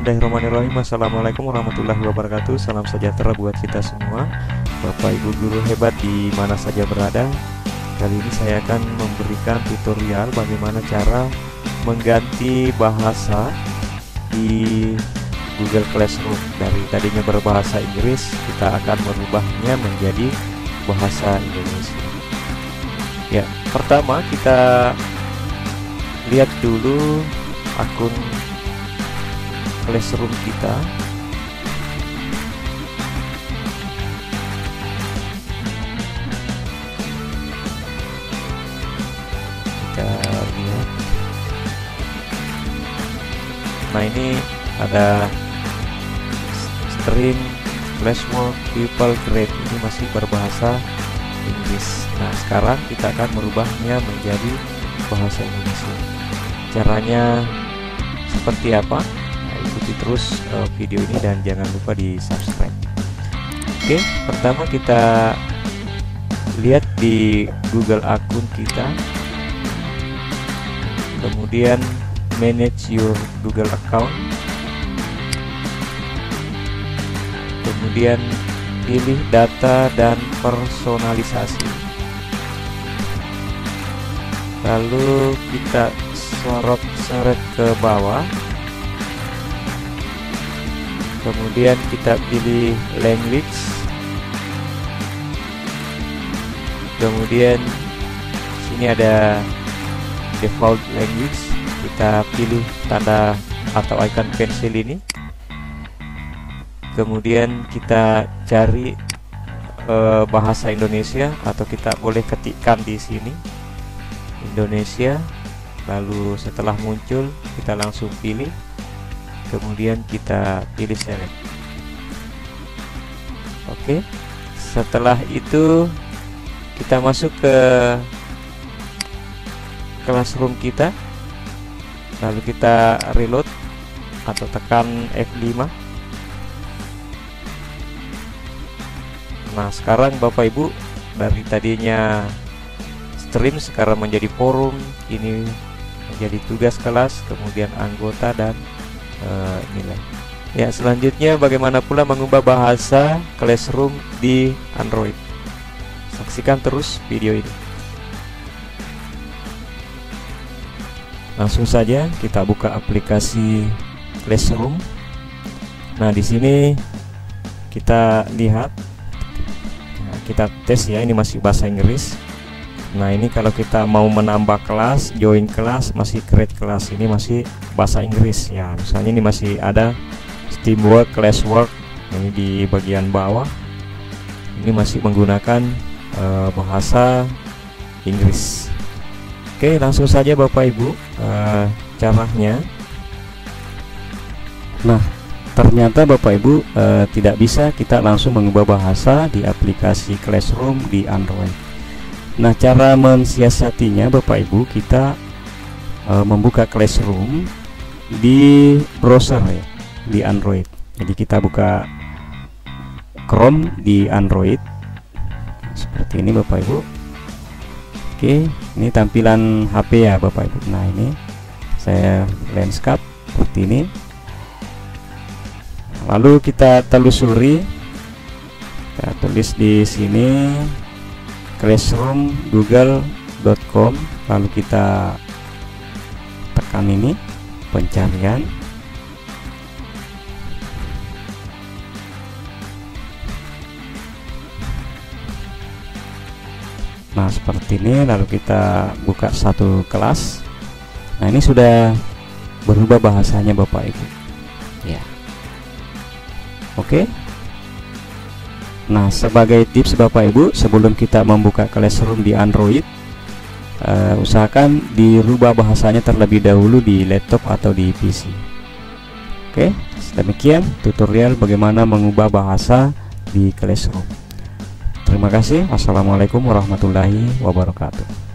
Bismillahirrahmanirrahim. Assalamualaikum warahmatullahi wabarakatuh. Salam sejahtera buat kita semua. Bapak ibu guru hebat di mana saja berada. Kali ini saya akan memberikan tutorial bagaimana cara mengganti bahasa di Google Classroom. Dari tadinya berbahasa Inggris kita akan merubahnya menjadi bahasa Indonesia. Ya, pertama kita lihat dulu akun classroom kita. Kita lihat. Nah ini ada stream flashmob people grade ini masih berbahasa Inggris. Nah sekarang kita akan merubahnya menjadi bahasa Indonesia. Caranya seperti apa ikuti terus uh, video ini dan jangan lupa di subscribe. Oke pertama kita lihat di Google akun kita. Kemudian manage your Google account. Kemudian pilih data dan personalisasi. Lalu kita sorot seret ke bawah kemudian kita pilih language. Kemudian sini ada default language. Kita pilih tanda atau icon pensil ini. Kemudian kita cari e, bahasa Indonesia atau kita boleh ketikkan di sini. Indonesia. Lalu setelah muncul kita langsung pilih kemudian kita pilih select. Oke setelah itu kita masuk ke classroom kita. Lalu kita reload atau tekan F5 nah sekarang Bapak Ibu dari tadinya stream sekarang menjadi forum. Ini menjadi tugas kelas kemudian anggota dan uh, ya selanjutnya bagaimana pula mengubah bahasa classroom di Android? Saksikan terus video ini. Langsung saja kita buka aplikasi classroom. Nah di sini kita lihat. Nah, kita tes ya ini masih bahasa Inggris Nah ini kalau kita mau menambah kelas, join kelas, masih create kelas ini masih bahasa Inggris ya. Misalnya ini masih ada teamwork, classwork ini di bagian bawah. Ini masih menggunakan uh, bahasa Inggris. Oke langsung saja Bapak Ibu uh, caranya. Nah ternyata Bapak Ibu uh, tidak bisa kita langsung mengubah bahasa di aplikasi Classroom di Android Nah, cara mensiasatinya Bapak Ibu, kita e, membuka Classroom di browser ya, di Android. Jadi kita buka Chrome di Android. Seperti ini Bapak Ibu. Oke, ini tampilan HP ya Bapak Ibu. Nah, ini saya landscape seperti ini. Lalu kita telusuri. Kita tulis di sini classroom.google.com lalu kita tekan ini pencarian. Nah seperti ini lalu kita buka satu kelas. Nah ini sudah berubah bahasanya Bapak Ibu. Ya. Oke? okay. Nah, sebagai tips Bapak Ibu, sebelum kita membuka Classroom di Android, uh, usahakan dirubah bahasanya terlebih dahulu di laptop atau di PC. Oke, demikian tutorial bagaimana mengubah bahasa di Classroom. Terima kasih. Wassalamualaikum warahmatullahi wabarakatuh.